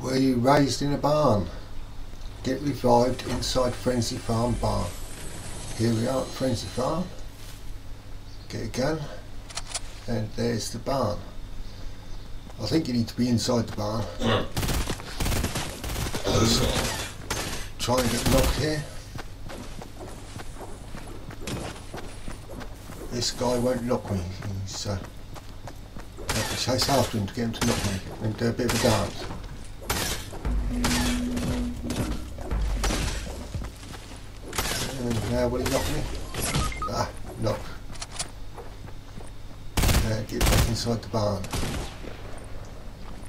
Were you raised in a barn? Get revived inside Frenzy Farm barn. Here we are at Frenzy Farm. Get a gun. And there's the barn. I think you need to be inside the barn. Try and get knocked here. This guy won't knock me. He's uh, I have to chase after him to get him to knock me and do a bit of a dance. Now will he knock me? Ah, knock. Now get back inside the barn.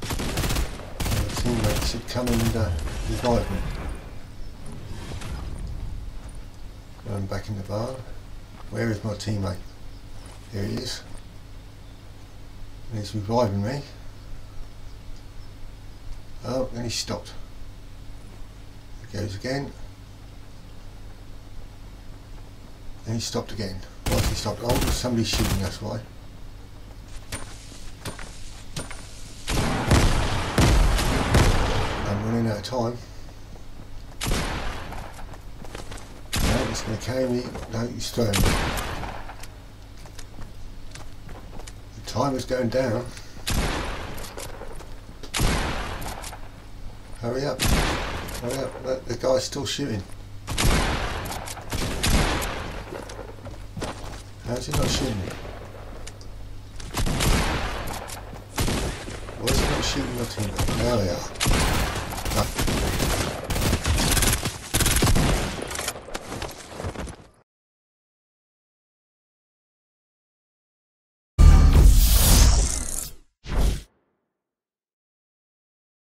My teammate should come and uh, revive me. I'm back in the barn. Where is my teammate? Here he is. He's reviving me. Oh, and he stopped. He goes again. And he stopped again. Why he stopped? Oh, somebody's shooting, that's why. I'm running out of time. No, it's going to carry me. No, throwing me. The time is going down. Hurry up. Hurry up. The guy's still shooting. Ja, ist die Maschine? Wo ist die Maschine? Ah ja. Da.